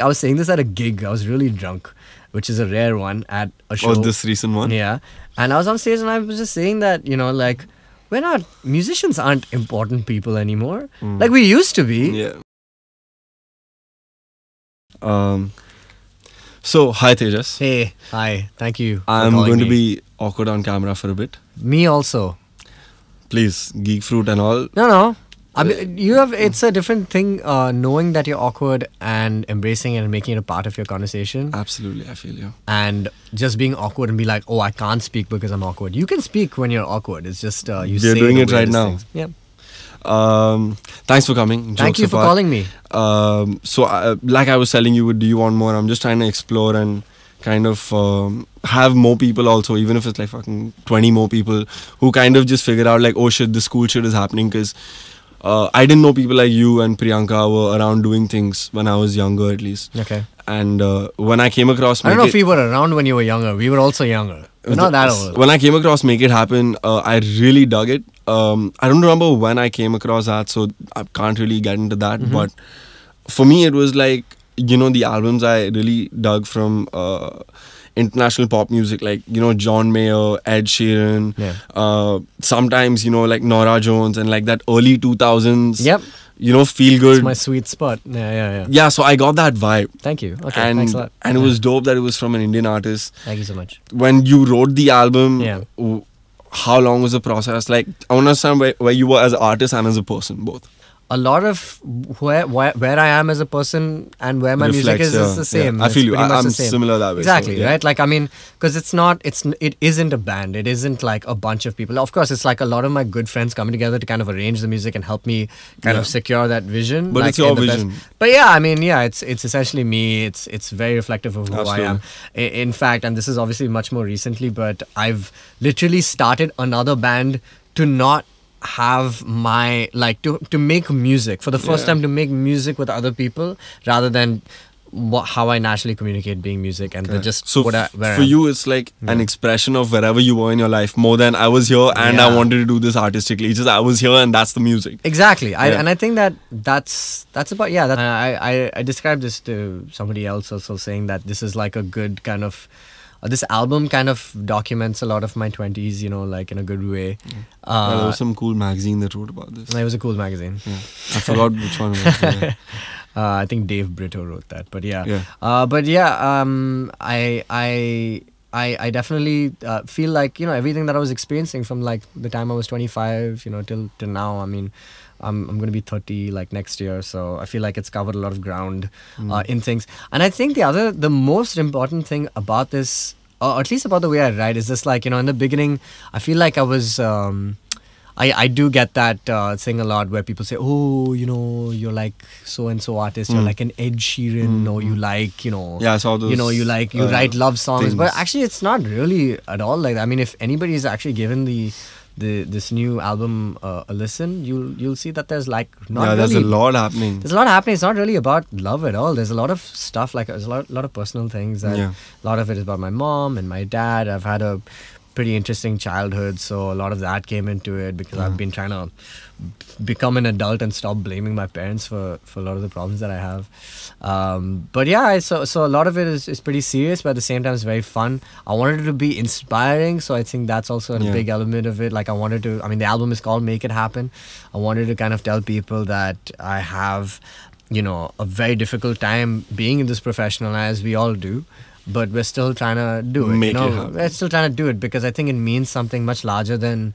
I was saying this at a gig. I was really drunk, which is a rare one at a show. Or Oh, this recent one? Yeah. And I was on stage and I was just saying that, you know, like, we're not, musicians aren't important people anymore. Like we used to be. Yeah. Um. So hi Tejas. Hey, hi, thank you. I'm going to be awkward on camera for a bit. Me also. Please, geek fruit and all. No, no. I mean, you have, it's a different thing uh, knowing that you're awkward and embracing it and making it a part of your conversation. Absolutely, I feel you. and just being awkward and be like, oh, I can't speak because I'm awkward. You can speak when you're awkward. It's just uh, you say doing it right now. things. Yeah. Um, thanks for coming. Thank you for apart. calling me. Um, so, uh, like I was telling you, do you want more? I'm just trying to explore and kind of um, have more people also, even if it's like fucking 20 more people who kind of just figure out like, oh shit, this cool shit is happening because uh, I didn't know people like you and Priyanka were around doing things when I was younger at least. Okay. And uh, when I came across, I don't know Make if It- we were around when you were younger. We were also younger. We're not that old. When I came across Make It Happen, uh, I really dug it. Um, I don't remember when I came across that, so I can't really get into that. Mm-hmm. But for me, it was like, you know, the albums I really dug from uh, international pop music, like, you know, John Mayer, Ed Sheeran, Yeah. uh, sometimes, you know, like Norah Jones and like that early 2000s, Yep. you know, feel It's good. my sweet spot. Yeah, yeah, yeah. yeah, so I got that vibe. Thank you. Okay, and thanks a lot. and it was dope that it was from an Indian artist Thank you so much. when you wrote the album, Yeah. w- how long was the process? Like, I want to understand where, where you were as an artist and as a person, both. A lot of where where, where I am as a person and where my music is yeah. is the same. Yeah. I feel you. I, I'm similar that way, so, Exactly, yeah. right? Like I mean, because it's not, it's it isn't a band. It isn't like a bunch of people. Of course, it's like a lot of my good friends coming together to kind of arrange the music and help me kind of secure that vision. But like, it's your the best- vision. But yeah, I mean, yeah, it's it's essentially me. It's it's very reflective of who I am. In fact, and this is obviously much more recently, but I've literally started another band to not have my like to to make music for the first Yeah. time to make music with other people rather than what, how I naturally communicate being music and Correct. just so what I, f- where I for am. you, it's like an expression of wherever you were in your life more than I was here and I wanted to do this artistically. It's just I was here and that's the music. Exactly, I, Yeah. and I think that that's that's about yeah. That, I, I I described this to somebody else also saying that this is like a good kind of this album kind of documents a lot of my twenties, you know, like in a good way. Well, there Uh, was some cool magazine that wrote about this. it was a cool magazine. Yeah. I forgot which one was. yeah. Uh, I think Dave Brito wrote that, but yeah. Yeah. Uh, but yeah, um, I I I I definitely uh, feel like you know everything that I was experiencing from like the time I was 25, you know, till till now. I mean, I'm I'm gonna be 30 like next year, so I feel like it's covered a lot of ground uh, in things. And I think the other, the most important thing about this, or at least about the way I write, is this like you know in the beginning, I feel like I was. Um, I, I do get that uh, thing a lot where people say, oh, you know, you're like so and so artist, you're Mm. like an Ed Sheeran, or you like, you know, Yeah, I saw those. you know, you like you uh, write love songs, but actually, it's not really at all like that. I mean, if anybody is actually given the the this new album uh, a listen, you'll you'll see that there's like not yeah, there's really a lot happening. there's a lot happening. It's not really about love at all. There's a lot of stuff like there's a lot, lot of personal things. That Yeah. A lot of it is about my mom and my dad. I've had a pretty interesting childhood, so a lot of that came into it because I've been trying to become an adult and stop blaming my parents for, for a lot of the problems that I have. Um, but yeah, I, so so a lot of it is, is pretty serious, but at the same time, it's very fun. I wanted it to be inspiring, so I think that's also a Yeah. big element of it. Like I wanted to, I mean, the album is called "Make It Happen." I wanted to kind of tell people that I have, you know, a very difficult time being in this professional, as we all do. But we're still trying to do it. Make you it know? happen. We're still trying to do it because I think it means something much larger than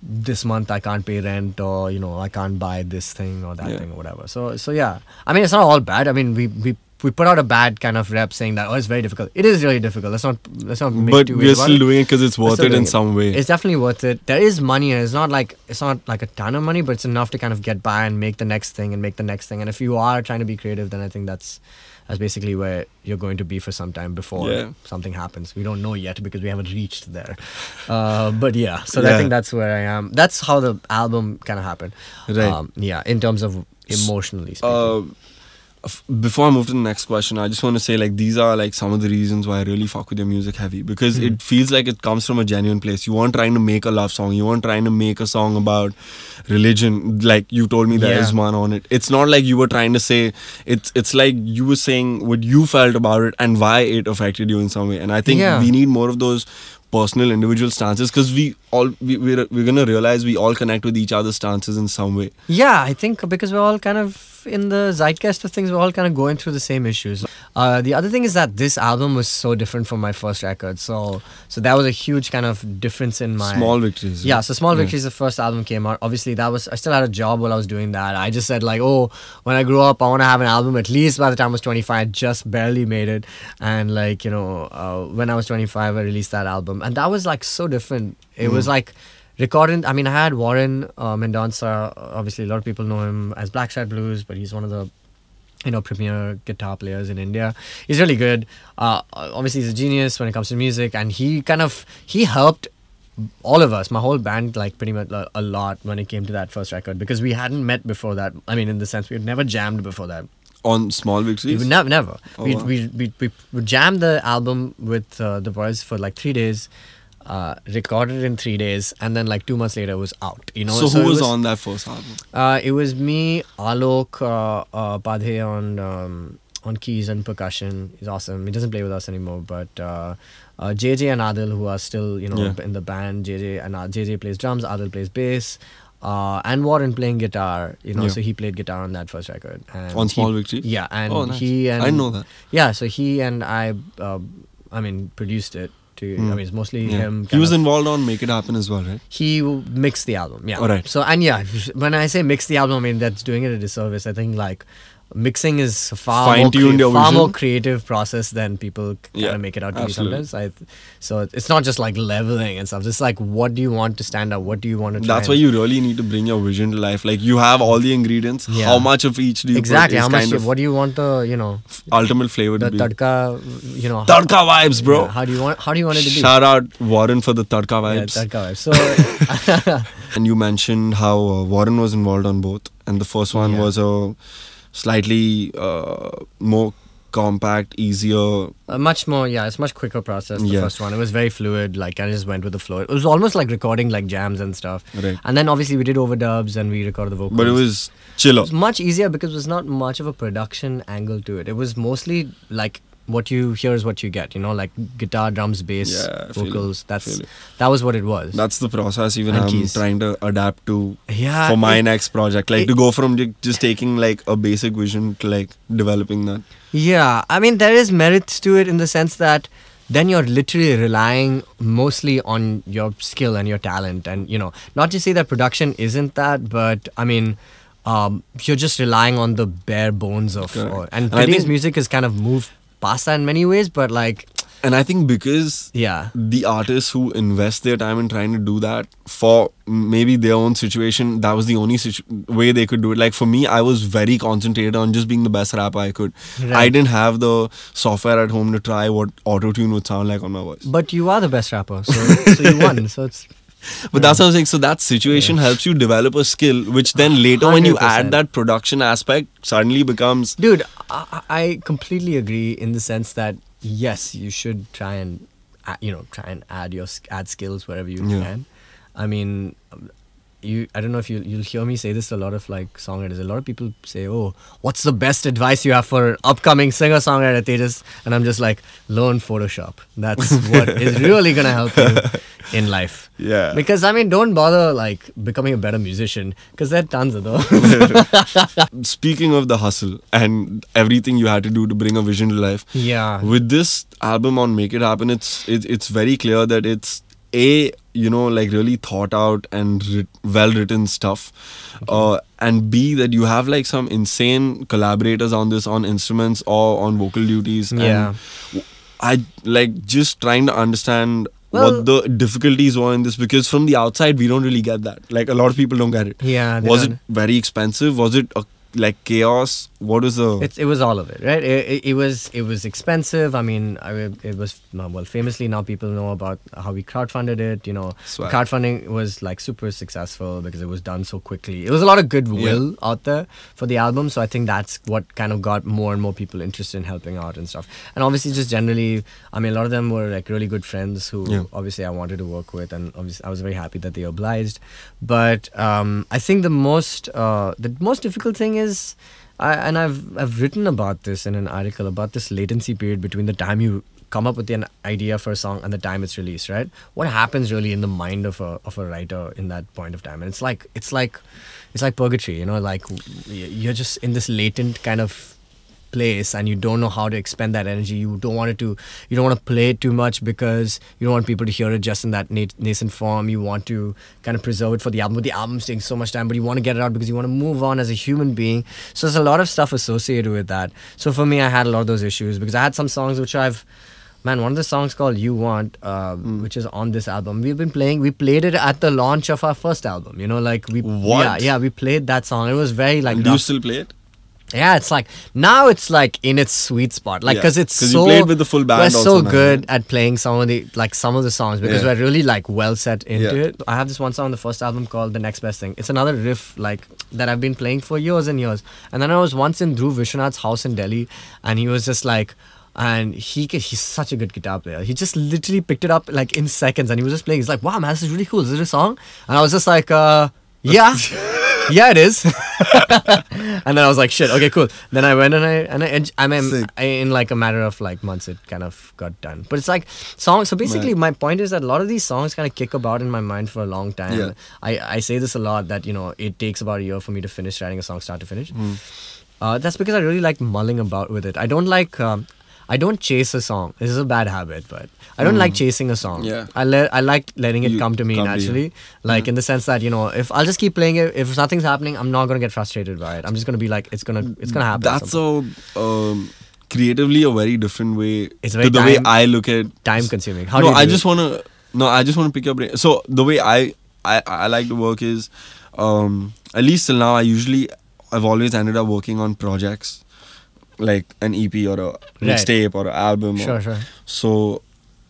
this month I can't pay rent or you know I can't buy this thing or that Yeah. thing or whatever. So so yeah, I mean it's not all bad. I mean we we. We put out a bad kind of rep saying that oh it's very difficult. It is really difficult. Let's not let's not make But we're still doing it because it's worth it in some way. It's definitely worth it. There is money, and it's not like it's not like a ton of money, but it's enough to kind of get by and make the next thing and make the next thing. And if you are trying to be creative, then I think that's that's basically where you're going to be for some time before Yeah. something happens. We don't know yet because we haven't reached there. Uh, but yeah, so I think that's where I am. That's how the album kind of happened. Right. Um, yeah, in terms of emotionally speaking. Uh, Before I move to the next question, I just want to say like these are like some of the reasons why I really fuck with your music heavy because Hmm. it feels like it comes from a genuine place. You weren't trying to make a love song. You weren't trying to make a song about religion. Like you told me there Yeah. is one on it. It's not like you were trying to say. It's it's like you were saying what you felt about it and why it affected you in some way. And I think Yeah. we need more of those personal individual stances because we all we, we're, we're gonna realize we all connect with each other's stances in some way Yeah, I think because we're all kind of in the zeitgeist of things, we're all kind of going through the same issues. Uh, the other thing is that this album was so different from my first record, so so that was a huge kind of difference in my small victories Yeah, so Small Yeah. Victories, the first album came out. Obviously, that was I still had a job while I was doing that. I just said like, oh, when I grow up, I want to have an album. At least by the time I was 25, I just barely made it. And like you know, uh, when I was 25, I released that album, and that was like so different. It was Mm. like recording. I mean, I had Warren uh, Mendonsa. Obviously, a lot of people know him as Blackstratblues, but he's one of the you know premier guitar players in India. He's really good. Uh, obviously, he's a genius when it comes to music, and he kind of he helped all of us, my whole band, like pretty much a, a lot when it came to that first record because we hadn't met before that. I mean, in the sense we had never jammed before that. on small We victories would never, never. Oh, we, wow. we, we, we, we jammed the album with uh, the boys for like three days, uh, recorded in three days, and then like two months later it was out. You know. so, it who was, on that first album Uh, it was me, Alok uh, uh, Padhe on um, on keys and percussion. He's awesome. He doesn't play with us anymore, but uh, uh, JJ and Adil, who are still you know Yeah. in the band. JJ and uh, JJ plays drums. Adil plays bass. Uh, and Warren playing guitar, you know, Yeah. so he played guitar on that first record. And on he- small victory Yeah, and oh, nice. he and i know that yeah, so he and I, uh, I mean, produced it. To Hmm. I mean, it's mostly Yeah. him. he was involved on make it happen as well right he mixed the album yeah Alright. so and yeah when i say mix the album i mean that's doing it a disservice i think like mixing is far more, crea- your far more creative process than people kind Yeah, of make it out to absolutely. be sometimes. I, so it's not just like leveling and stuff. It's like what do you want to stand out? What do you want to that's why you really need to bring your vision to life. Like you have all the ingredients. Yeah. how much of each do you exactly how much of what do you want the you know ultimate flavor the to be. tadka you know tadka vibes bro. Yeah, how do you want how do you want it to be? Shout out warren for the tadka yeah, vibes. tadka vibes. So And you mentioned how uh, Warren was involved on both, and the first one Yeah. was a slightly uh, more compact, easier. A much more, yeah, it's much quicker process. The Yeah. first one, it was very fluid. Like I just went with the flow. It was almost like recording like jams and stuff. Right. And then obviously we did overdubs and we recorded the vocals. But it was chiller. It was much easier because there's not much of a production angle to it. It was mostly like what you hear is what you get. You know, like guitar, drums, bass, Yeah, feel it, vocals. That's that was what it was. That's the process even And I'm keys. trying to adapt to yeah. for my it- next project. Like it- to go from just taking like a basic vision to like developing that. Yeah, I mean there is merits to it in the sense that then you're literally relying mostly on your skill and your talent, and you know, not to say that production isn't that, but I mean. Um, you're just relying on the bare bones of, or, and And today's music has kind of moved past that in many ways. But like, And I think because yeah, the artists who invest their time in trying to do that for maybe their own situation that was the only situ- way they could do it like for me i was very concentrated on just being the best rapper i could i didn't have the software at home to try what auto tune would sound like on my voice but you are the best rapper, so so you won. So it's but that's what i'm saying so that situation helps you develop a skill which then later when you add that production aspect suddenly becomes Dude, I, I I completely agree in the sense that yes, you should try and you know try and add your add skills wherever you Yeah. can. I mean, you I don't know if you you'll hear me say this a lot of like songwriters. A lot of people say, "Oh, what's the best advice you have for upcoming singer songwriter Tejas?" And I'm just like, learn Photoshop. That's what is really gonna help you in life. yeah Because I mean, don't bother like becoming a better musician because there are tons of those. speaking of the hustle and everything you had to do to bring a vision to life yeah. with this album on make it happen it's it, it's very clear that it's a you know like really thought out and writ- well written stuff uh, and b that you have like some insane collaborators on this on instruments or on vocal duties. Yeah. and i like just trying to understand Well- what the difficulties were in this because from the outside we don't really get that. Like a lot of people don't get it. Yeah. was don't- it very expensive? Was it a, like chaos what was the? It's, it was all of it, right? It, it, it was it was expensive. I mean, I, it was well, famously now people know about how we crowdfunded it. You know, Swag. crowdfunding was like super successful because it was done so quickly. It was a lot of goodwill out there for the album, so I think that's what kind of got more and more people interested in helping out and stuff. And obviously, just generally, I mean, a lot of them were like really good friends who Yeah. obviously I wanted to work with, and obviously I was very happy that they obliged. But um, I think the most uh, the most difficult thing is. I, and I've I've written about this in an article about this latency period between the time you come up with an idea for a song and the time it's released, right? What happens really in the mind of a of a writer in that point of time? And it's like it's like it's like purgatory, you know, like you're just in this latent kind of place and you don't know how to expend that energy you don't want it to you don't want to play it too much because you don't want people to hear it just in that nascent form. You want to kind of preserve it for the album but the album's taking so much time but you want to get it out because you want to move on as a human being. So there's a lot of stuff associated with that. So for me i had a lot of those issues because i had some songs which i've man one of the songs called you want uh, which is on this album. We've been playing we played it at the launch of our first album you know like we What? yeah yeah we played that song. It was very like do you still play it? Yeah, it's like now it's like in its sweet spot, like Yeah, because it's 'cause you so played with the full band We're so now, good at playing some of the like some of the songs because Yeah. we're really like well set into Yeah. it. I have this one song on the first album called "The Next Best Thing." It's another riff like that I've been playing for years and years. And then I was once in Dhruv Visvanath's house in Delhi, and he was just like. And he he's such a good guitar player. He just literally picked it up like in seconds, and he was just playing. He's like, "Wow, man, this is really cool. Is it a song?" And I was just like, uh, "Yeah, yeah, it is." and then I was like, "Shit, okay, cool." Then I went and I and I, I mean, I, in like a matter of like months, it kind of got done. But it's like songs. So basically, my point is that a lot of these songs kind of kick about in my mind for a long time. Yeah. I I say this a lot that you know it takes about a year for me to finish writing a song start to finish. Hmm. Uh, that's because I really like mulling about with it. I don't like. Um, I don't chase a song. This is a bad habit, but I don't like chasing a song. Hmm. Yeah. I let I like letting it You come to me come to naturally. Like in the sense that you know, if I'll just keep playing it, if nothing's happening, I'm not gonna get frustrated by it. I'm just gonna be like, it's gonna it's gonna happen. That's so um, creatively a very different way It's to very the way I look at time consuming. How no, do you I do just it? want to. No, I just want to pick your brain. So the way I, I, I like to work is, um, at least till now, I usually, I've always ended up working on projects, like an EP or a mixtape or an album. Sure, or, sure. So,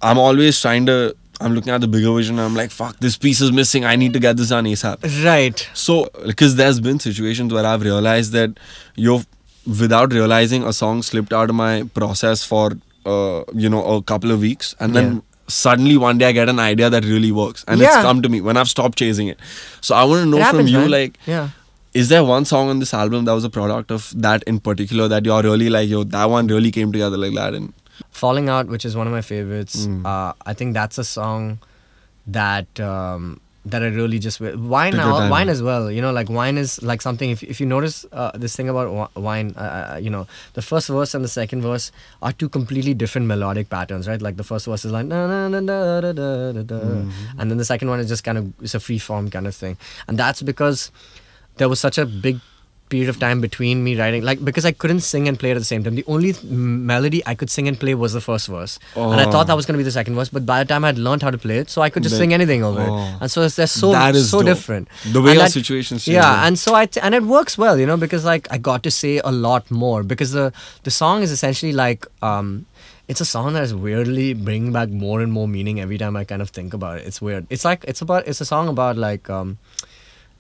I'm always trying to. I'm looking at the bigger vision. I'm like, fuck, this piece is missing. I need to get this done ASAP. Right. So, because there's been situations where I've realized that you've, without realizing, a song slipped out of my process for, uh, you know, a couple of weeks, and then Yeah. suddenly one day I get an idea that really works, and it's come to me when I've stopped chasing it. So I want to know from you, man. like, Yeah. Is there one song on this album that was a product of that in particular that you're really like, yo, that one really came together like that, and Falling Out, which is one of my favorites. Mm. Uh, I think that's a song that um, that I really just wine now wine as well. You know, like wine is like something. If if you notice uh, this thing about wine, uh, uh, you know, the first verse and the second verse are two completely different melodic patterns, right? Like the first verse is like na na na da da da da, da. Mm-hmm. and then the second one is just kind of it's a free form kind of thing, and that's because there was such a big period of time between me writing like because i couldn't sing and play at the same time the only melody i could sing and play was the first verse and i Oh. thought that was going to be the second verse but by the time i'd learned how to play it so i could just sing anything over Oh. it and so it's, they're so so dope. different the way And our that- situations change. yeah and so i t- and it works well you know because like i got to say a lot more because the the song is essentially like um it's a song that is weirdly bringing back more and more meaning every time i kind of think about it it's weird it's like it's about it's a song about like um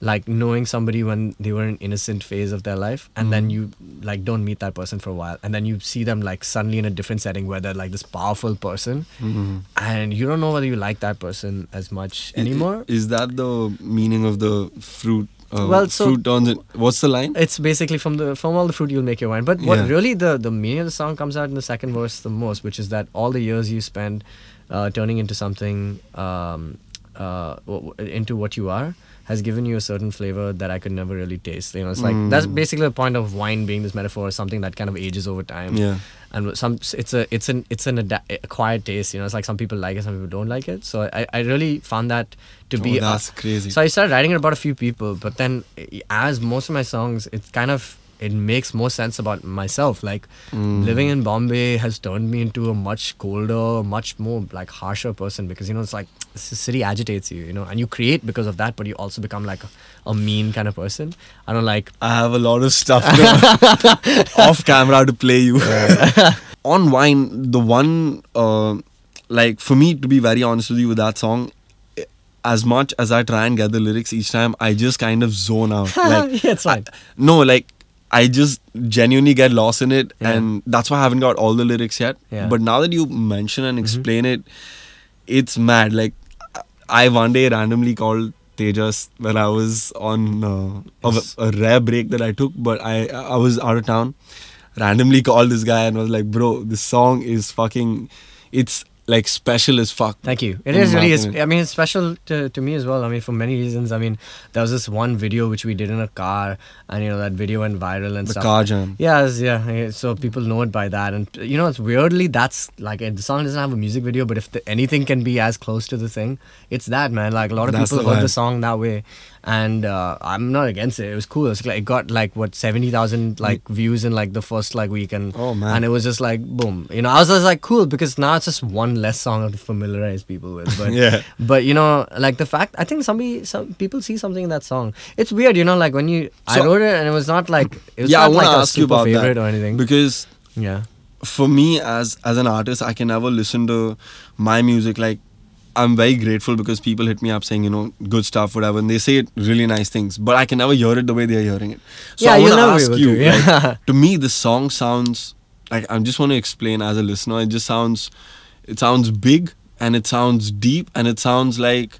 like knowing somebody when they were in innocent phase of their life and then you like don't meet that person for a while and then you see them like suddenly in a different setting where they're like this powerful person Mhm. and you don't know whether you like that person as much anymore Is that the meaning of the fruit? Uh, Well, so- fruit turns in. What's the line? it's basically from the from all the fruit you'll make your wine but what Yeah. really the the meaning of the song comes out in the second verse the most which is that all the years you spend uh, turning into something um, uh, into what you are has given you a certain flavor that I could never really taste. You know, it's like that's Mm. basically the point of wine being this metaphor, something that kind of ages over time. Yeah. And some, it's a, it's an, it's an acquired taste. You know, it's like some people like it, some people don't like it. So I, I really found that to be. oh, a- that's crazy. so I started writing it about a few people, but then eh, as most of my songs, it's kind of it makes more sense about myself. Like Mm. living in Bombay has turned me into a much colder, much more like harsher person because you know it's like the city agitates you, you know, and you create because of that, but you also become like a, a mean kind of person. I don't like. I have a lot of stuff off camera to play you. On Wine, the one, uh, like for me to be very honest with you with that song, eh, as much as I try and get the lyrics each time, I just kind of zone out. Like, yeah, it's fine. no, like I just genuinely get lost in it, Yeah. and that's why I haven't got all the lyrics yet. Yeah. Mm-hmm. But now that you mention and explain it, it's mad. Like I one day randomly called Tejas when I was on uh, Yes. a, a rare break that I took, but I I was out of town. Randomly called this guy and was like, "Bro, this song is fucking, it's like special as fuck." Thank you. It is really. Opinion. I mean, it's special to, to me as well. I mean, for many reasons. I mean, there was this one video which we did in a car, and you know that video went viral and the stuff. car jam. Yeah, yeah. So people know it by that, and you know, it's weirdly that's like the song doesn't have a music video, but if the, anything can be as close to the thing, it's that man. Like a lot of That's people heard the song that way, and uh, I'm not against it. It was cool. It's like it got like what seventy thousand like views in like the first like week, and Oh, man. and it was just like boom. You know, I was just like cool because now it's just one less song to familiarize people with. But Yeah. but you know, like the fact I think somebody some people see something in that song. It's weird, you know, like when you I wrote it and it was not like it was yeah, I not want like to a ask you super about favorite that or anything. because yeah. for me as as an artist i can never listen to my music like i'm very grateful because people hit me up saying you know good stuff whatever and they say really nice things but i can never hear it the way they're hearing it so Yeah, i want to ask you to, yeah. like, to me the song sounds like i just want to explain as a listener it just sounds it sounds big and it sounds deep and it sounds like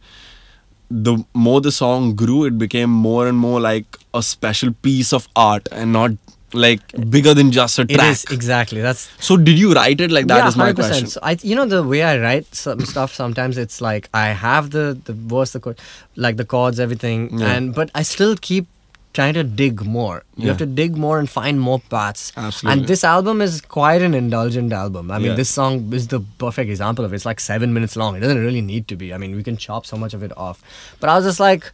the more the song grew it became more and more like a special piece of art and not like bigger than just a It track is exactly. That's so did you write it like that? yeah, is my 100%. question. So I, you know, the way I write some stuff, sometimes it's like I have the the verse, the chord, like the chords, everything, Yeah. and but I still keep trying to dig more. You have to dig more and find more paths. Absolutely. And this album is quite an indulgent album. I mean, Yeah. this song is the perfect example of it. It's like seven minutes long. It doesn't really need to be. I mean, we can chop so much of it off. But I was just like,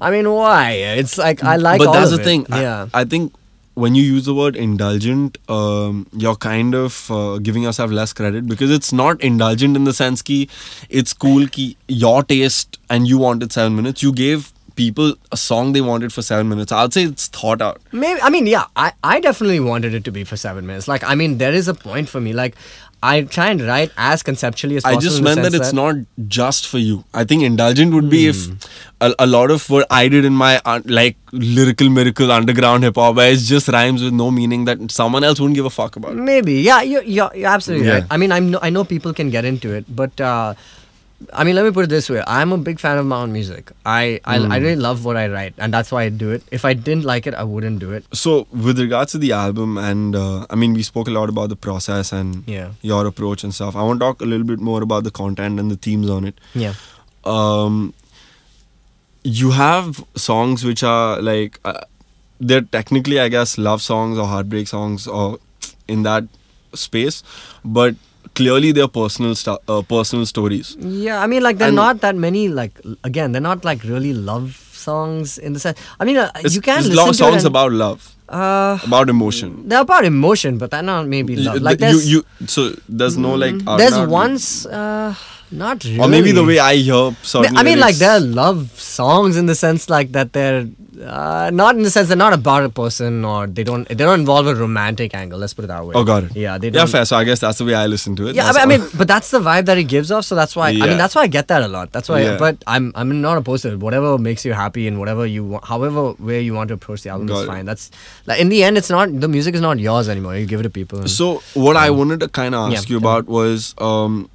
I mean, why? It's like I like. but all that's of the it. thing. I- Yeah. I, think when you use the word indulgent, um, you're kind of uh, giving yourself less credit because it's not indulgent in the sense ki it's cool ki your taste and you wanted seven minutes. You gave people a song they wanted for seven minutes. I'd say it's thought out. Maybe I mean yeah, I, I definitely wanted it to be for seven minutes. Like I mean there is a point for me. Like I try and write as conceptually as possible. I just meant that it's not just for you. I think indulgent would be if a, a lot of what I did in my uh, like lyrical miracle underground hip hop, where it's just rhymes with no meaning that someone else wouldn't give a fuck about. Maybe yeah, you're, you're, you're absolutely Yeah. right. I mean I know I know people can get into it, but uh, I mean let me put it this way: I'm a big fan of my own music. I I, Hmm. I really love what I write, and that's why I do it. If I didn't like it, I wouldn't do it. So, with regards to the album, and uh, I mean, we spoke a lot about the process and Yeah. your approach and stuff. I want to talk a little bit more about the content and the themes on it. Yeah. Um, you have songs which are like uh, they're technically, I guess, love songs or heartbreak songs or in that space, but clearly they're personal uh, personal stories. Yeah, I mean, like they're And- not that many. Like again, they're not like really love songs in the sense. I mean, uh, you can listen long to songs and- about love, Uh, about emotion. they're about emotion, but they're not maybe love. Like you, there's, you, so there's no like. out there's out- once, uh, not really. Or maybe the way I hear certain I mean, like lyrics- they're love songs in the sense like that they're uh, not in the sense they're not about a person or they don't they don't involve a romantic angle. Let's put it that way. Oh, got it. Yeah, they Yeah, don't. fair. So I guess that's the way I listen to it. Yeah, I mean, I mean, but that's the vibe that it gives off. So that's why yeah. I mean that's why I get that a lot. That's why. Yeah. But I'm I'm not opposed to it. Whatever makes you happy and whatever you want, however way you want to approach the album Got is it. fine. That's like in the end, it's not the music is not yours anymore. You give it to people. and- So what I wanted to kind of Yeah, ask you tell me. about was, um,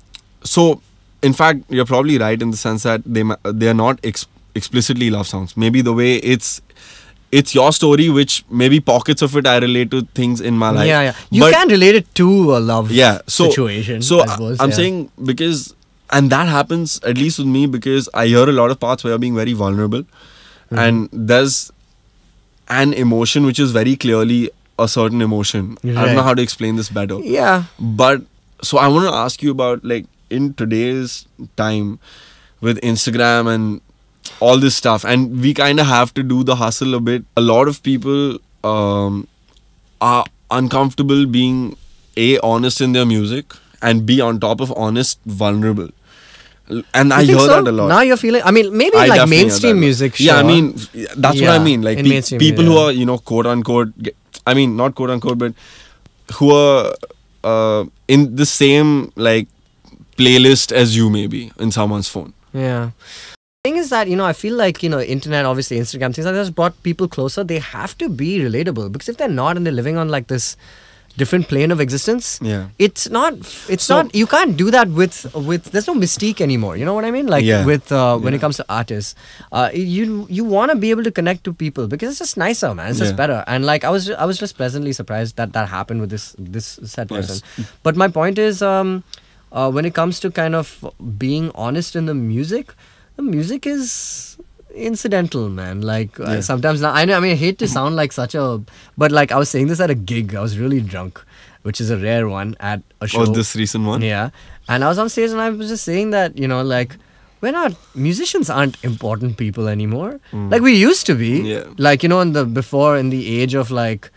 so in fact, you're probably right in the sense that they they are not ex- explicitly love songs. Maybe the way it's it's your story, which maybe pockets of it I relate to things in my life. yeah, yeah. You But- can relate it to a love yeah so situation. so I i'm yeah. saying because and that happens at least with me because i hear a lot of parts where you're being very vulnerable Mm-hmm. and there's an emotion which is very clearly a certain emotion i don't know how to explain this better Yeah. but so i want to ask you about like in today's time with instagram and all this stuff and we kind of have to do the hustle a bit a lot of people um are uncomfortable being a honest in their music and be on top of honest vulnerable. And I hear so? that a lot. Now you're feeling. I mean, maybe I like mainstream music. Yeah, I mean, that's what I mean. Like pe- people who are, you know, quote unquote, I mean, not quote unquote, but who are uh, in the same like playlist as you, maybe in someone's phone. Yeah. Thing is that you know I feel like you know internet obviously Instagram things like that has brought people closer. They have to be relatable because if they're not and they're living on like this different plane of existence, Yeah. it's not it's So- not you can't do that with with there's no mystique anymore. You know what I mean? Like Yeah. with uh, when it comes to artists, uh, you you want to be able to connect to people because it's just nicer, man. It's just better. And like I was I was just pleasantly surprised that that happened with this this set Yes. person. But my point is, um, uh, when it comes to kind of being honest in the music, music is incidental, man. Like uh, Yeah. sometimes now, I know. I mean, I hate to sound like such a, but like I was saying this at a gig. I was really drunk, which is a rare one at a show. Or this recent one. Yeah, and I was on stage and I was just saying that you know like. We're not musicians aren't important people anymore. Like we used to be. Mm. Yeah. Like you know in the before in the age of like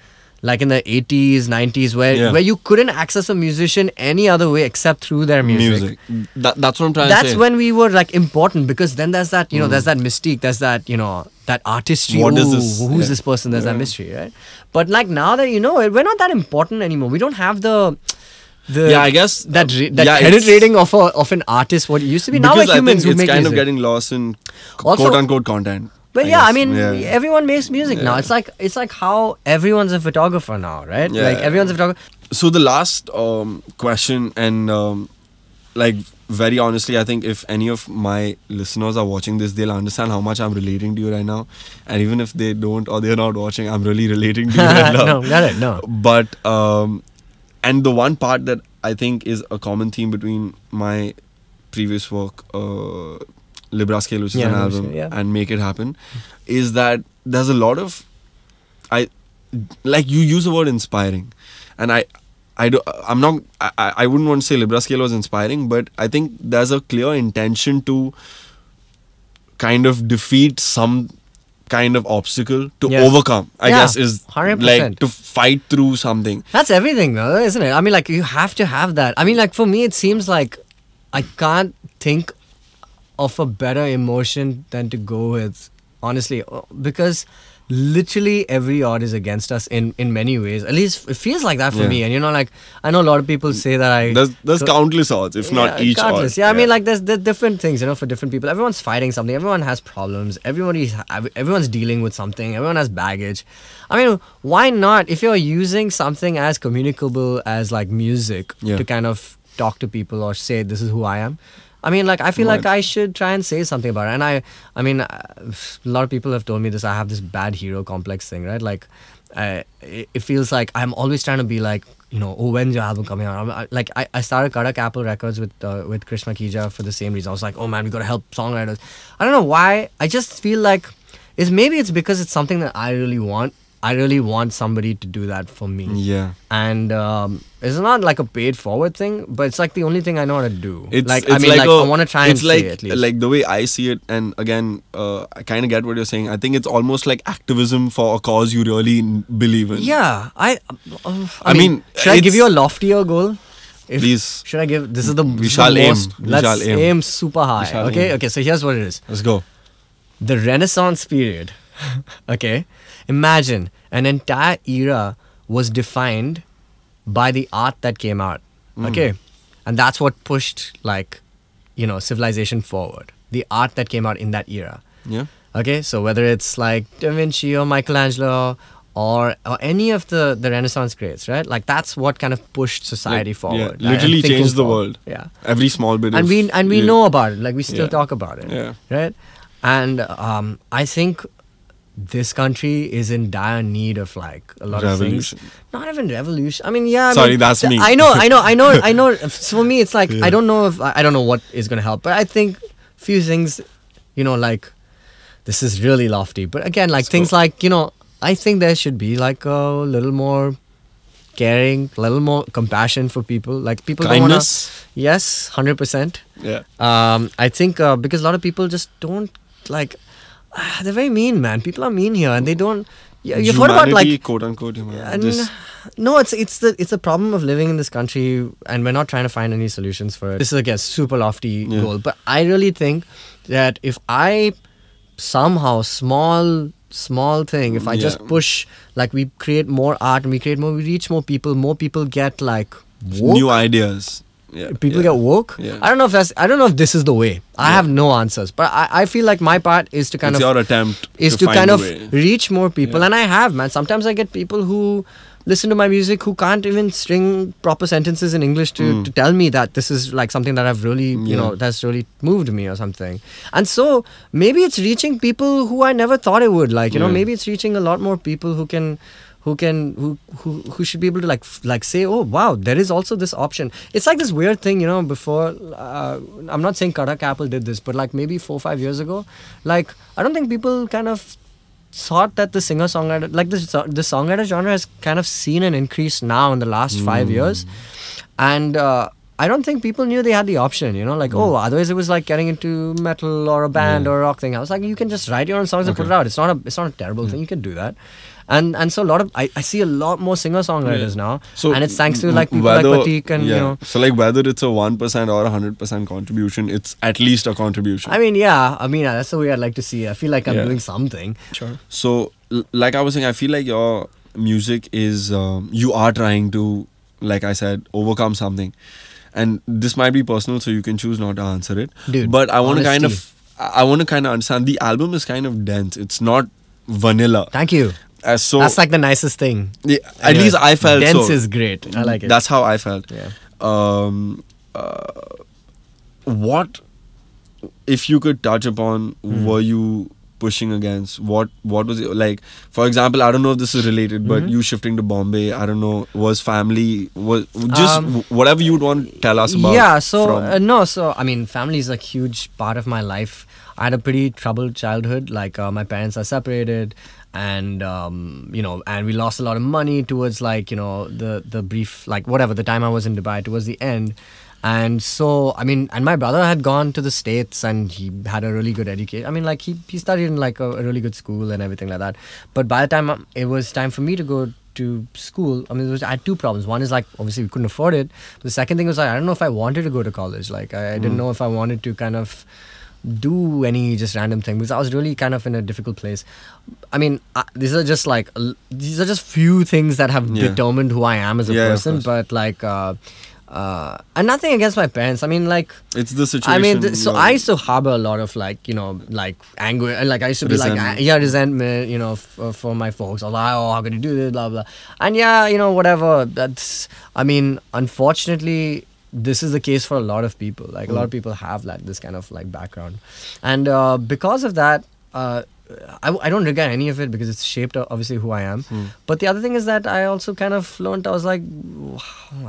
like in the 80s 90s where Yeah. where you couldn't access a musician any other way except through their music, That, that's what I'm trying to that's when we were like important because then there's that you know there's mm. that mystique there's that you know that artistry. What is Ooh, this? who's Yeah. this person? There's that mystery right? But like now that you know it we're not that important anymore. We don't have the the yeah, I guess uh, that re- that yeah, credit rating of a of an artist what it used to be. Now we're I humans think who it's make kind of getting lost in Also- quote unquote content. But yeah, I mean, Yeah. everyone makes music now. It's like it's like how everyone's a photographer now, right? Yeah. Like everyone's a photographer. so the last um, question and um, like very honestly i think if any of my listeners are watching this they'll understand how much i'm relating to you right now and even if they don't or they're not watching i'm really relating to you right now no, got it. No. but um, and the one part that i think is a common theme between my previous work uh, libra scale which is Yeah, an album Scale, yeah. and make it happen is that there's a lot of i like you use the word inspiring and i I do, I'm not. I, I wouldn't want to say Libra Scale was inspiring, but I think there's a clear intention to kind of defeat some kind of obstacle to overcome. I Yeah, guess is 100%. like to fight through something. That's everything, though, isn't it? I mean, like you have to have that. I mean, like for me, it seems like I can't think of a better emotion than to go with, honestly, uh, because literally every odd is against us in in many ways. At least it feels like that for Yeah. me. And you know, like I know a lot of people say that I There's there's co- countless odds, if not Yeah, each countless. odd. Yeah, I mean, like there's there's different things, you know, for different people. Everyone's fighting something. Everyone has problems. Everybody's everyone's dealing with something. Everyone has baggage. I mean, why not? If you're using something as communicable as like music Yeah. to kind of talk to people or say this is who I am. I mean, like I feel like I should try and say something about it. And I, I mean, uh, a lot of people have told me this. I have this bad hero complex thing, right? Like, uh, it, it feels like I'm always trying to be like, you know, oh, when's your album coming out? I'm, I, like, I, I started Kadak Apple Records with uh, with Krishna Kija for the same reason. I was like, oh man, we gotta help songwriters. I don't know why. I just feel like it's maybe it's because it's something that I really want. I really want somebody to do that for me. yeah. And um, it's not like a paid forward thing, but it's like the only thing I know how to do. It's like it's I mean, like, like, a, I want to try and it's like least. like the way I see it, and again, uh, I kind of get what you're saying. I think it's almost like activism for a cause you really believe in. yeah, I. Uh, I, I mean, mean, should I give you a loftier goal? If- Please. Should I give? This is the. We shall the aim. most- Let's aim. aim super high. okay. aim. Okay. So here's what it is. Let's go. the Renaissance period. okay, imagine an entire era was defined by the art that came out. Hmm. Okay, and that's what pushed like, you know, civilization forward. The art that came out in that era. Yeah. Okay, so whether it's like Da Vinci or Michelangelo or or any of the the Renaissance greats, right? Like that's what kind of pushed society Like, forward. yeah, right? literally changed the forward. world. Yeah Every small bit. and of, we and we yeah. know about it like we still Yeah. talk about it Yeah. right and um, i think this country is in dire need of like a lot Revolution. of things not even revolution i mean yeah I Sorry, mean, that's me. i know i know i know i know for me it's like Yeah. i don't know if i don't know what is going to help but i think few things you know like this is really lofty but again like Let's things go. like you know i think there should be like a little more caring a little more compassion for people like people don't wanna, kindness. yes 100% Yeah. um, I think uh, because a lot of people just don't like. Ah, they're very mean, man. People are mean here, and they don't. Yeah, you've heard about like Humanity, quote unquote humanity. And no, it's it's the it's a problem of living in this country, and we're not trying to find any solutions for it. This is again super lofty Yeah. goal, but I really think that if I somehow small small thing, if I just push like we create more art and we create more, we reach more people, more people get like woke. new ideas. Yeah, People yeah. get woke. Yeah. I don't know if that's. I don't know if this is the way. I have no answers, but I, I feel like my part is to kind it's of your attempt is to, to, kind of way. reach more people and i have man sometimes i get people who listen to my music who can't even string proper sentences in english to, Mm. to tell me that this is like something that i've really you know that's really moved me or something and so maybe it's reaching people who i never thought it would like you know maybe it's reaching a lot more people who can who can who, who who should be able to like like say oh wow there is also this option it's like this weird thing you know before uh, i'm not saying Kadak Apple did this but like maybe four five years ago like i don't think people kind of thought that the singer songwriter like this the songwriter genre has kind of seen an increase now in the last five years and uh, I don't think people knew they had the option, you know, like, oh, otherwise it was like getting into metal or a band Yeah. or a rock thing. I was like, you can just write your own songs and put it out. It's not a, it's not a terrible thing. You can do that. And and so a lot of I, I see a lot more singer songwriters now, and it's thanks to like people like Prateek and yeah. you know. So like whether it's a one percent or a hundred percent contribution, it's at least a contribution. I mean, yeah, I mean, that's the way I'd like to see. it. I feel like I'm Yeah. doing something. Sure. So, like I was saying, I feel like your music is um, you are trying to, like I said, overcome something, and this might be personal, so you can choose not to answer it. Dude, but I want to kind of. I want to kind of understand. The album is kind of dense. It's not vanilla. Thank you. Uh, so that's like the nicest thing. yeah, at Anyway, least I felt dense so. is great. I like it. That's how I felt. yeah. Um, uh, what if you could touch upon Hmm. were you pushing against what what was it like for example i don't know if this is related but Mhm. you shifting to bombay i don't know was family was just Um, whatever you'd want to tell us about yeah so uh, no so i mean family is a huge part of my life i had a pretty troubled childhood like uh, my parents are separated and um, you know and we lost a lot of money towards like you know the the brief like whatever the time i was in dubai towards the end. And so i mean and my brother had gone to the states and he had a really good education i mean like he, he studied in like a, a really good school and everything like that. But by the time it was time for me to go to school i mean it was, i had two problems. One is like obviously we couldn't afford it. The second thing was like, i don't know if i wanted to go to college. Like i, I didn't Mm. know if i wanted to kind of do any just random thing because I was really kind of in a difficult place. I mean, I, these are just like these are just few things that have Yeah. determined who I am as a Yeah, person. But like, uh, uh, and nothing against my parents. I mean, like, it's the situation I mean, th- so I used to harbor a lot of like, you know, like anger, and like I used to be like, Resentment. yeah, resentment, you know, f- uh, for my folks. I was like, oh, how could you do this, blah blah. And yeah, you know, whatever. That's, I mean, unfortunately, this is the case for a lot of people. Like a lot of Mm. people have like this kind of like background, and uh, because of that. Uh, I, I don't regret any of it because it's shaped uh, obviously who I am. Hmm. But the other thing is that I also kind of learned, I was like,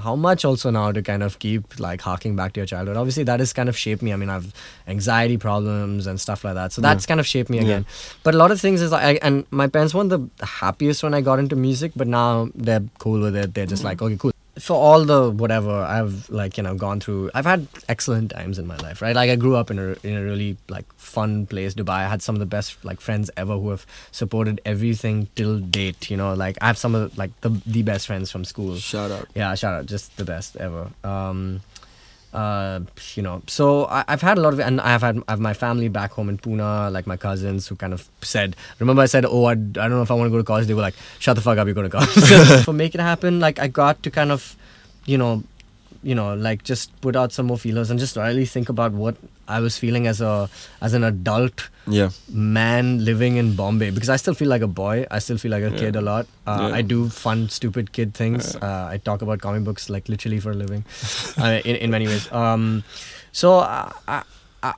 how much also now to kind of keep like harking back to your childhood. Obviously, that has kind of shaped me. I mean, I've anxiety problems and stuff like that. So that's kind of shaped me Yeah. again. But a lot of things is like, I, and my parents weren't the happiest when I got into music, but now they're cool with it. They're just like, okay, cool. For all the whatever I've like you know gone through, I've had excellent times in my life, right? Like I grew up in a in a really like fun place, Dubai. I had some of the best like friends ever who have supported everything till date. You know, like I have some of the, like the the best friends from school. shout out Yeah, shout out, just the best ever. Um, uh, you know, so I, I've had a lot of, and I've had I have my family back home in Pune, like my cousins who kind of said, remember I said, oh, I, I don't know if I want to go to college. They were like, shut the fuck up, you're going to college. for make it happen, like I got to kind of, you know, you know, like just put out some more feelers and just really think about what I was feeling as a as an adult yeah man living in Bombay because I still feel like a boy. I still feel like a Yeah. kid a lot. Uh, Yeah. I do fun, stupid kid things. Uh, I talk about comic books like literally for a living, uh, in in many ways. Um, so I, I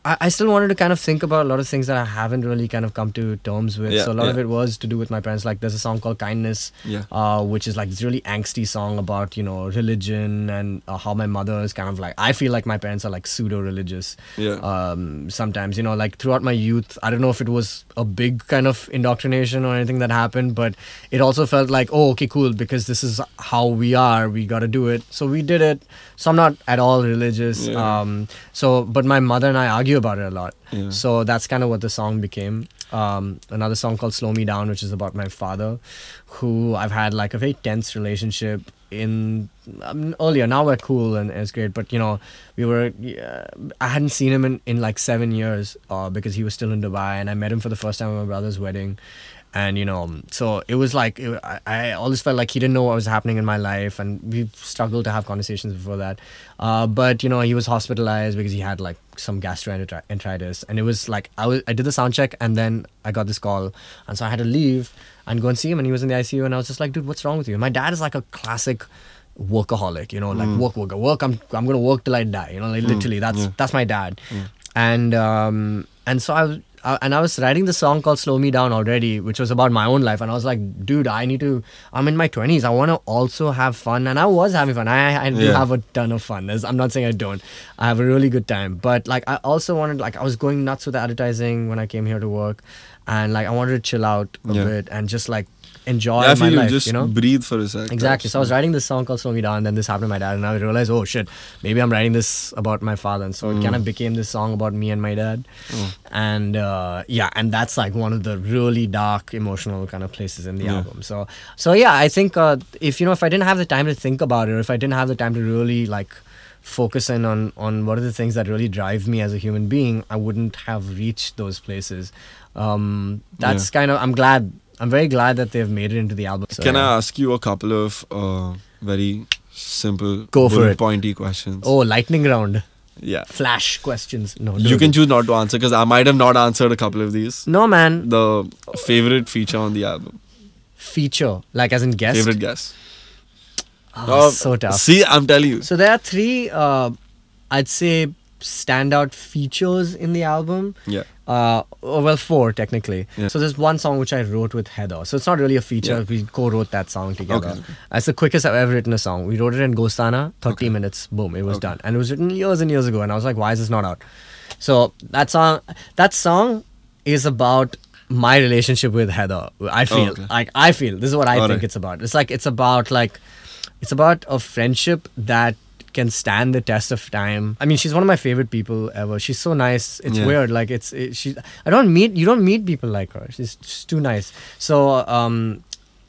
I I still wanted to kind of think about a lot of things that I haven't really kind of come to terms with. Yeah, so a lot of it was to do with my parents. Like there's a song called Kindness, yeah. uh, which is like this really angsty song about you know religion and uh, how my mother is kind of like I feel like my parents are like pseudo religious yeah. Um, sometimes you know like throughout my youth i don't know if it was a big kind of indoctrination or anything that happened but it also felt like oh okay cool because this is how we are. We got to do it. So we did it. So i'm not at all religious. Yeah. um, so but my mother and i argue about it a lot. Yeah. So that's kind of what the song became. Um, another song called "Slow Me Down," which is about my father, who I've had like a very tense relationship in um, earlier. Now we're cool and it's great, but you know, we were. Uh, I hadn't seen him in in like seven years uh, because he was still in Dubai, and I met him for the first time at my brother's wedding. And you know, so it was like it, I, I always felt like he didn't know what was happening in my life, and we struggled to have conversations before that. Uh, but you know, he was hospitalized because he had like some gastroenteritis, and it was like I was I did the sound check, and then I got this call, and so I had to leave and go and see him, and he was in the ICU, and I was just like, dude, what's wrong with you? My dad is like a classic workaholic, you know, like Mm. work, work, work. I'm I'm gonna work till I die, you know, like literally. That's yeah. that's my dad, Yeah. and um and so I was. I, and I was writing the song called "Slow Me Down" already, which was about my own life. And I was like, "Dude, I need to. I'm in my 20s. I want to also have fun." And I was having fun. I, I do Yeah. have a ton of fun. There's, I'm not saying I don't. I have a really good time. But like, I also wanted, like, I was going nuts with the advertising when I came here to work, and like, I wanted to chill out a Yeah. bit and just like enjoy yeah, I my you life. just you know, breathe for a sec. Exactly. So I was writing this song called Slow Me Down, and then this happened to my dad, and I realized, oh shit, maybe I'm writing this about my father. And so it Mm. kind of became this song about me and my dad. Oh. And uh, yeah, and that's like one of the really dark, emotional kind of places in the Yeah. album. So, so yeah, I think uh, if you know, if I didn't have the time to think about it, or if I didn't have the time to really like focus in on on what are the things that really drive me as a human being, I wouldn't have reached those places. Um, that's kind of I'm glad. I'm very glad that they've made it into the album. So, Can yeah. I ask you a couple of uh, very simple, Go for it. pointy questions? Oh, lightning round. yeah. Flash questions. No, You can do- choose not to answer because I might have not answered a couple of these. No, man. The favorite feature on the album. Feature, like as in guest. Favorite guest. Oh, Uh, so tough. See, I'm telling you. So there are three, uh, I'd say, standout features in the album. Yeah. Uh, oh, well, four technically. Yeah. So there's one song which I wrote with Heather. So it's not really a feature. Yeah. We co-wrote that song together. Okay. That's the quickest I've ever written a song. We wrote it in Ghostana, 30 Okay. minutes, boom, it was Okay. done. And it was written years and years ago. And I was like, why is this not out? So that song, that song is about my relationship with Heather. I feel Oh, like I feel this is what I think Alright. it's about. It's like it's about like it's about a friendship that can stand the test of time. I mean, she's one of my favorite people ever. She's so nice. It's Yeah. weird. Like it's it, she. I don't meet you don't meet people like her. She's just too nice. So um,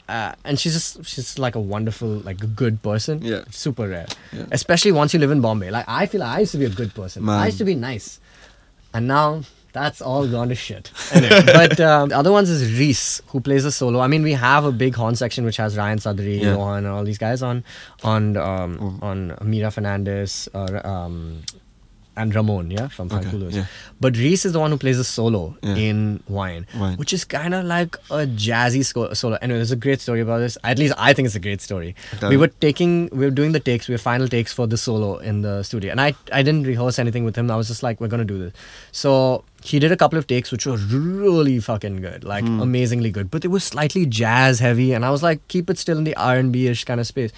uh, and she's just she's like a wonderful like a good person. Yeah. super rare. Yeah. Especially once you live in Bombay. Like I feel like I used to be a good person. Man. I used to be nice, and now. That's all gone to shit. Anyway, but um, the other ones is Rhys, who plays a solo. I mean, we have a big horn section which has Ryan Sadri, Yeah. Johan, and all these guys on, on um, Oh. on Mira Fernandez, uh, um, and Ramon, yeah, from Okay, Fanculos. yeah. But Rhys is the one who plays a solo Yeah. in Wine, Wine. which is kind of like a jazzy solo. Anyway, there's a great story about this. At least I think it's a great story. Tell we were taking, we were doing the takes, we were final takes for the solo in the studio, and I, I didn't rehearse anything with him. I was just like, we're gonna do this. So he did a couple of takes which were really fucking good, like Hmm. amazingly good. But it was slightly jazz heavy, and I was like, keep it still in the R and B ish kind of space.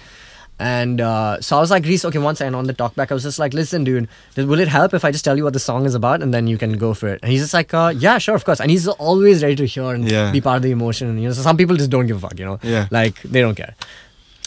And uh, so I was like, Rhys, okay, once and on the talk back, I was just like, listen, dude, will it help if I just tell you what the song is about and then you can go for it? And he's just like, uh, yeah, sure, of course. And he's always ready to hear and Yeah. be part of the emotion. And, you know, so some people just don't give a fuck, you know? Yeah. Like, they don't care.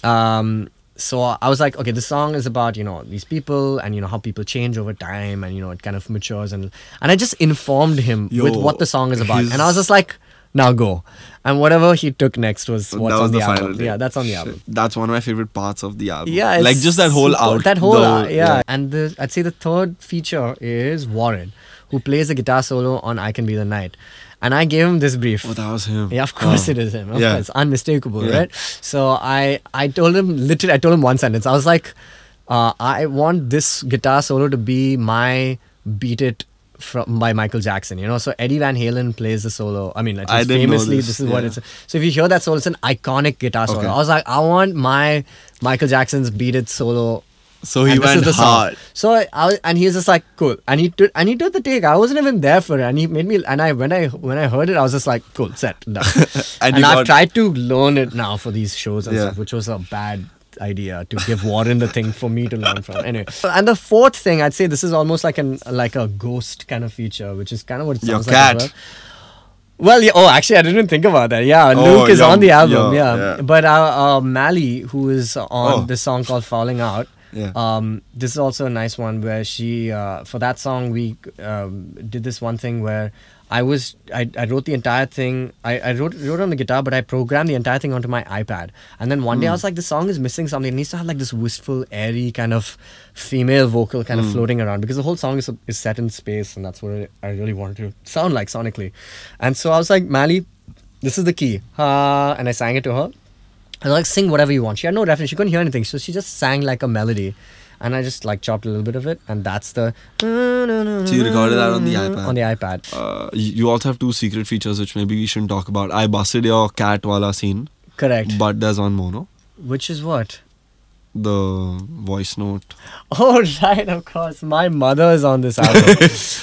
Um, so I was like, okay, the song is about you know these people and you know how people change over time and you know it kind of matures and and I just informed him with what the song is about and I was just like, now go, and whatever he took next was what's that was on the, final album. Yeah, that's on the Shit. album. That's one of my favorite parts of the album. Yeah, like just that whole out. That whole the- out, yeah. And the, I'd say the third feature is Warren, who plays a guitar solo on "I Can Be the Night," and I gave him this brief. Oh, that was him. Yeah, of course Oh. it is him. Of Yeah. it's unmistakable, Yeah. right? So I I told him literally I told him one sentence. I was like, uh, I want this guitar solo to be my "Beat It" from by Michael Jackson. You know, so Eddie Van Halen plays the solo. I mean, at I famously, this, this, is what it's. So if you hear that solo, it's an iconic guitar solo. Okay. I was like, I want my Michael Jackson's "Beat It" solo So he and went the song. hard. So I, was, and he's just like cool, and he did, and he did the take. I wasn't even there for it, and he made me. And I when I when I heard it, I was just like cool, set, done. And and I've got- tried to learn it now for these shows and Yeah. stuff, which was a bad idea to give Warren the thing for me to learn from. Anyway, and the fourth thing, I'd say this is almost like an like a ghost kind of feature, which is kind of what it Your sounds like. cat. well. Well, yeah. Oh, actually, I didn't even think about that. Yeah, Oh, Luke is yeah, on the album. yeah, Yeah, but uh, uh, Mali, who is on Oh. this song called "Falling Out," Yeah. Um, this is also a nice one where she, uh, for that song, we um, did this one thing where I was, I, I wrote the entire thing. I, I wrote wrote on the guitar, but I programmed the entire thing onto my iPad. And then one day I was like, this song is missing something. It needs to have like this wistful, airy kind of female vocal kind of floating around because the whole song is, is set in space, and that's what I really wanted to sound like sonically. And so I was like, Mali, this is the key. Uh, and I sang it to her. I was like, sing whatever you want. She had no reference. She couldn't hear anything. So she just sang like a melody. And I just like chopped a little bit of it. And that's the. So you recorded that on the iPad? On the iPad. Uh, you you also have two secret features which maybe we shouldn't talk about. I busted your cat wala scene, Correct. but there's one mono. Which is what? The voice note. Oh, right, of course. My mother is on this album.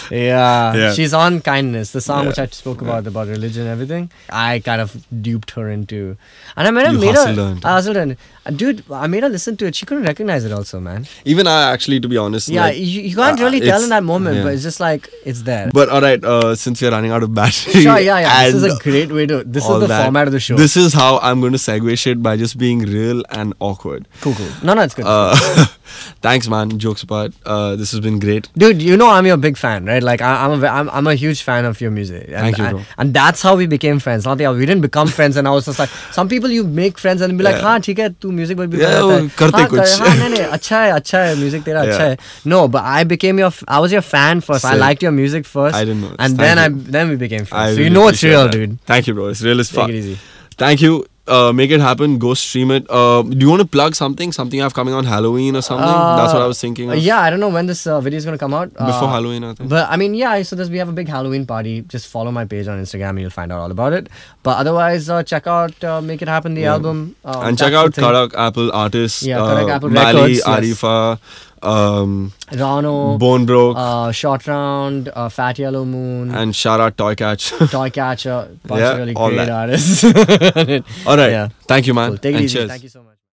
yeah. Yeah. She's on Kindness, the song Yeah. which I spoke about, about religion and everything. I kind of duped her into. And I made her. You made her, I hustled her. uh, Dude, I made her listen to it. She couldn't recognize it, also, man. Even I actually, to be honest, Yeah, like, you, you can't uh, really tell in that moment, yeah. but it's just like, it's there. But all right, uh, since we're running out of battery, Sure, yeah, yeah. This is a great way to. This is the that, format of the show. This is how I'm going to segue shit by just being real and awkward. cool, cool. No, no, it's good. Uh, thanks, man. Jokes apart. Uh, this has been great. Dude, you know I'm your big fan, right? Like I, I'm a, ve- I'm, I'm a huge fan of your music. And, Thank you, and, bro. and that's how we became friends. Not the other. We didn't become friends, and I was just like, some people you make friends and be like, Yeah. हाँ ठीक है, तू music में भी Yeah, बनाता है. वो करते हाँ, कुछ. कर- हाँ, नहीं नहीं, अच्छा है, अच्छा है, music तेरा Yeah. अच्छा है. No, but I became your, f- I was your fan first. I Sick. liked your music first. I didn't know this. And Thank then I, you. then we became I friends. so you really know it's appreciate real, that. dude. Thank you, bro. It's real as Take fuck. it easy. Thank you. uh, make it happen. Go stream it. Uh, do you want to plug something? Something you have coming on Halloween or something? That's what I was thinking. Uh, Of. yeah, I don't know when this uh, video is gonna come out. Before Uh, Halloween, I think. But I mean, yeah. So there's, we have a big Halloween party. Just follow my page on Instagram, and you'll find out all about it. But otherwise, uh, check out uh, "Make It Happen" the Yeah. album. Uh, and check out. Kadak Apple Artists. Yeah, uh, Kadak Apple Mali, Records, yes. Aarifah, um, Rano, Bone Broke, uh, Short Round, uh, Fat Yellow Moon, and out Toy Catch. Toycatcher, bunch Yeah, of really all great that. artists. All right. Yeah. Thank you, man. Cool. Take it and easy. cheers. Thank you so much.